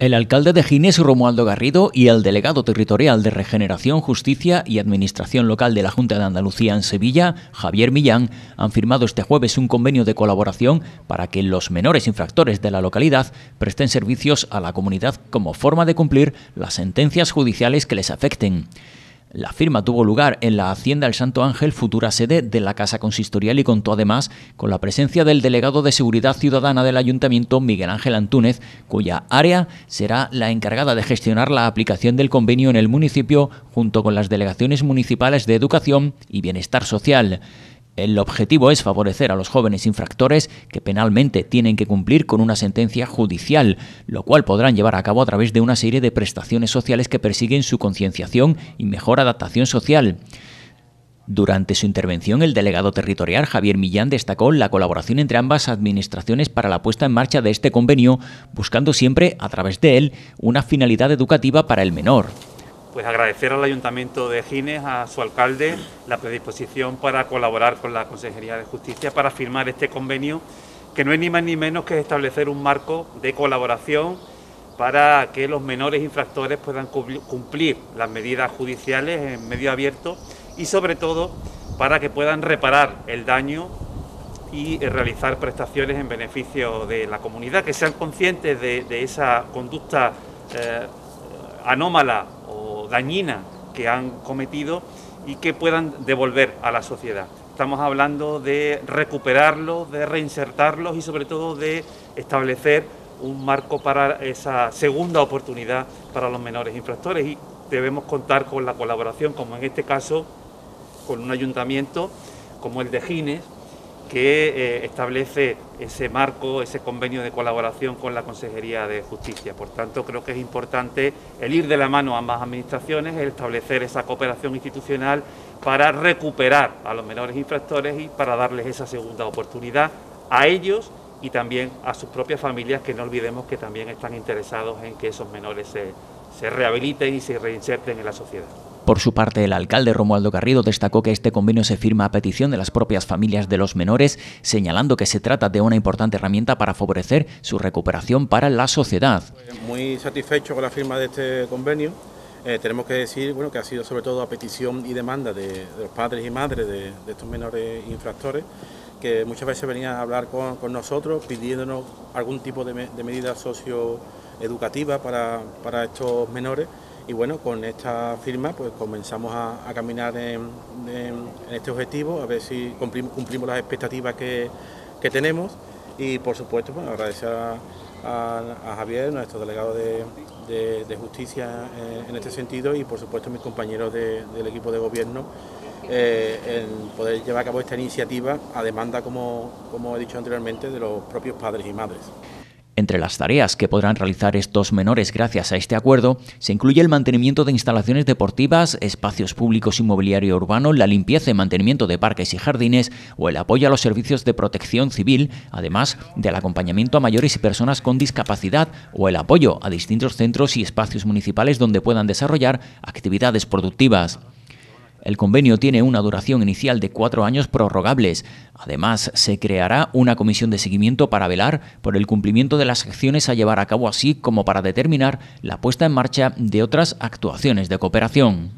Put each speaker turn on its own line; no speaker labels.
El alcalde de Ginés, Romualdo Garrido, y el delegado territorial de Regeneración, Justicia y Administración Local de la Junta de Andalucía en Sevilla, Javier Millán, han firmado este jueves un convenio de colaboración para que los menores infractores de la localidad presten servicios a la comunidad como forma de cumplir las sentencias judiciales que les afecten. La firma tuvo lugar en la Hacienda El Santo Ángel, futura sede de la Casa Consistorial, y contó además con la presencia del delegado de Seguridad Ciudadana del Ayuntamiento, Miguel Ángel Antúnez, cuya área será la encargada de gestionar la aplicación del convenio en el municipio, junto con las delegaciones municipales de Educación y Bienestar Social. El objetivo es favorecer a los jóvenes infractores que penalmente tienen que cumplir con una sentencia judicial, lo cual podrán llevar a cabo a través de una serie de prestaciones sociales que persiguen su concienciación y mejor adaptación social. Durante su intervención, el delegado territorial Javier Millán destacó la colaboración entre ambas administraciones para la puesta en marcha de este convenio, buscando siempre, a través de él, una finalidad educativa para el menor
pues agradecer al Ayuntamiento de Gines, a su alcalde, la predisposición para colaborar con la Consejería de Justicia para firmar este convenio, que no es ni más ni menos que establecer un marco de colaboración para que los menores infractores puedan cumplir las medidas judiciales en medio abierto y sobre todo para que puedan reparar el daño y realizar prestaciones en beneficio de la comunidad, que sean conscientes de, esa conducta eh, anómala dañina que han cometido y que puedan devolver a la sociedad. Estamos hablando de recuperarlos, de reinsertarlos y sobre todo de establecer un marco para esa segunda oportunidad para los menores infractores y debemos contar con la colaboración, como en este caso, con un ayuntamiento como el de Gines, que eh, establece ese marco, ese convenio de colaboración con la Consejería de Justicia. Por tanto, creo que es importante el ir de la mano a ambas administraciones, el establecer esa cooperación institucional para recuperar a los menores infractores y para darles esa segunda oportunidad a ellos y también a sus propias familias, que no olvidemos que también están interesados en que esos menores se, se rehabiliten y se reinserten en la sociedad.
Por su parte, el alcalde Romualdo Garrido destacó que este convenio se firma a petición de las propias familias de los menores, señalando que se trata de una importante herramienta para favorecer su recuperación para la sociedad.
Muy satisfecho con la firma de este convenio. Eh, tenemos que decir bueno, que ha sido sobre todo a petición y demanda de, los padres y madres de, estos menores infractores, que muchas veces venían a hablar con, nosotros pidiéndonos algún tipo de, de medida socioeducativa para, para estos menores y bueno, con esta firma pues comenzamos a, caminar en, este objetivo, a ver si cumplimos, las expectativas que, tenemos y por supuesto bueno, agradecer a, Javier, nuestro delegado de, justicia en este sentido y por supuesto a mis compañeros del equipo de gobierno eh, en poder llevar a cabo esta iniciativa a demanda, como, como he dicho anteriormente, de los propios padres y madres.
Entre las tareas que podrán realizar estos menores gracias a este acuerdo se incluye el mantenimiento de instalaciones deportivas, espacios públicos y mobiliario urbano, la limpieza y mantenimiento de parques y jardines o el apoyo a los servicios de protección civil, además del acompañamiento a mayores y personas con discapacidad o el apoyo a distintos centros y espacios municipales donde puedan desarrollar actividades productivas. El convenio tiene una duración inicial de cuatro años prorrogables. Además, se creará una comisión de seguimiento para velar por el cumplimiento de las acciones a llevar a cabo, así como para determinar la puesta en marcha de otras actuaciones de cooperación.